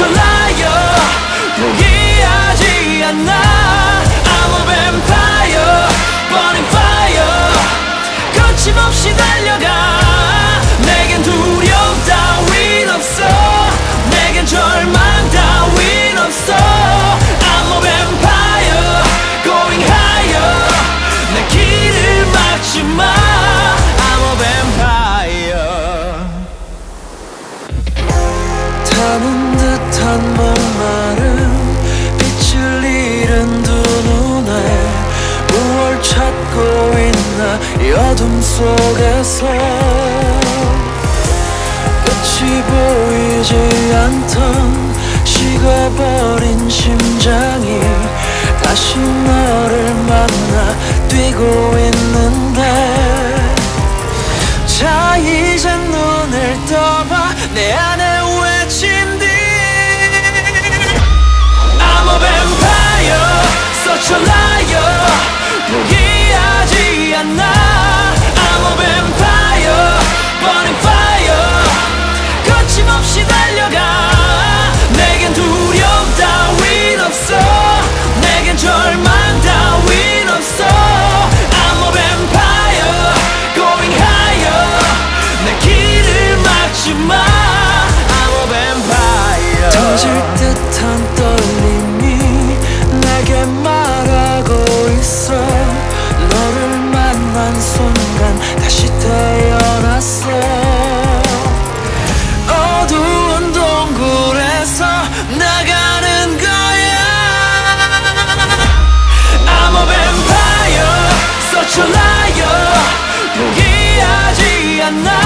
liar 포기하지 않아 I'm a vampire burning fire 거침없이 달려가 내겐 두려움 따윈 없어 내겐 절망 따윈 없어 I'm a vampire going higher 내 길을 막지 마 I'm a vampire 타는 듯한 목마름 빛을 잃은 두 눈에 무얼 찾고 있나 이 어둠 속에서. 끝이 보이지 않던 식어버린 심장이 다시 너를 만나 뛰고 있는 포기